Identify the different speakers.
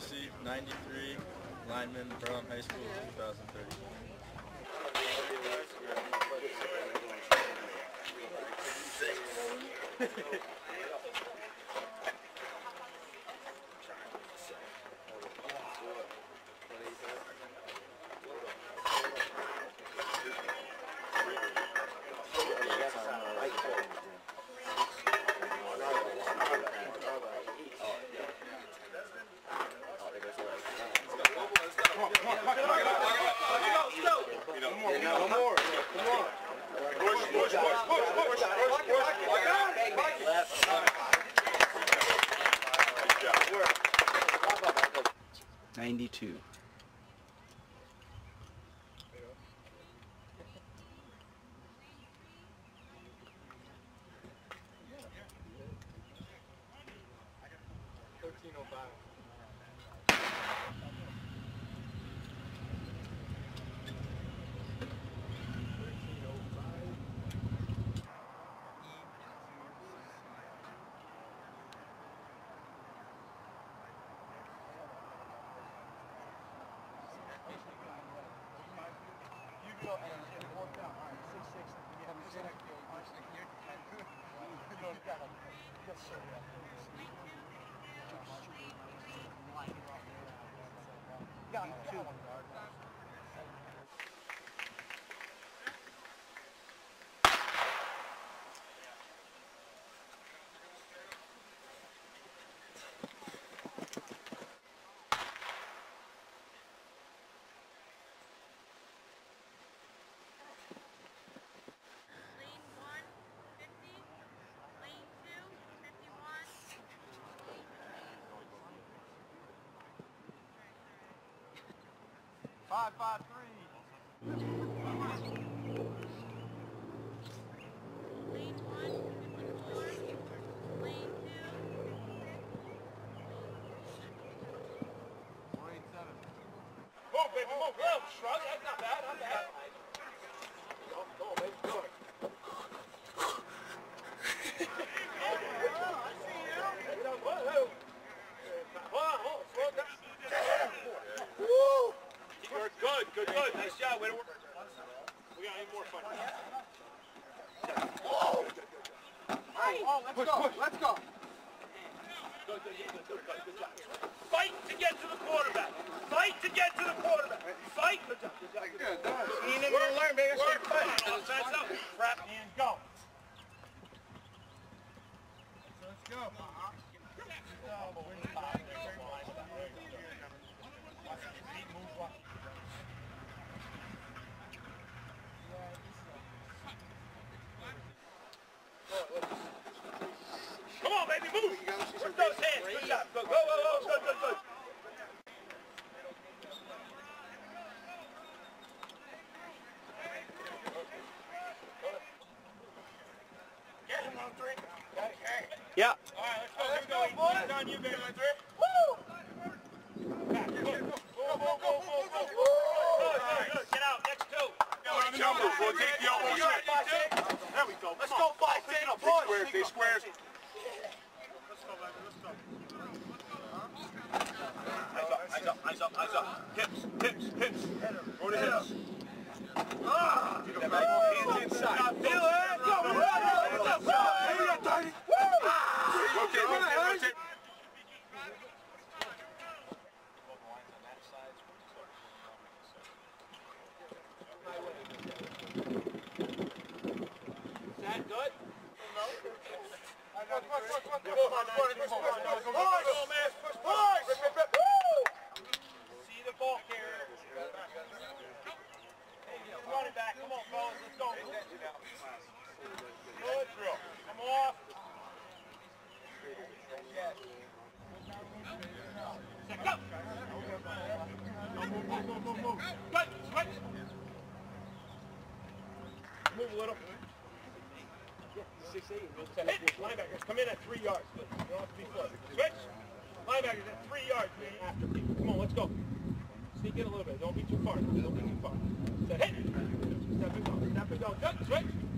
Speaker 1: Meucci, 93, lineman, Berlin High School, 2030.
Speaker 2: Ninety-two.
Speaker 3: two.
Speaker 4: Five, five, three.
Speaker 5: Baby, move. Little shrug. That's not bad. Not bad. Go, go, baby. Go. Hold on, hold on. Slow down. Good, good, good. Nice job. Way to work. We got any more fun.
Speaker 4: Oh, let's go, let's go.
Speaker 5: Good, good, good, good, good, good job. Fight to get to the quarterback. Fight to get to the quarterback. Fight. Good job, good job, good job.
Speaker 4: You ain't never gonna learn, baby.
Speaker 5: Work, fight. Offsides up. Trap and go.
Speaker 4: Let's go.
Speaker 5: Come on, baby, move. With those hands. Good job. Go, go, go, go. Good, good, good. Get him on three.
Speaker 2: Yeah.
Speaker 5: All right, let's go. Let's go, you, baby. Woo! Eyes up, eyes up, eyes up. Hips, hips, hips. Ah! Hands inside. Feel it. Go, go, go, go, go.
Speaker 6: Rotate, rotate, rotate.
Speaker 5: Is that good? See the ball Six. Linebackers come in at three yards. You don't have to be close. Switch. Linebackers at three yards, man. After people. Come on, let's go. Sneak in a little bit. Don't be too far. Don't be too far. Hit. Step and go. Step and go. Good. Switch.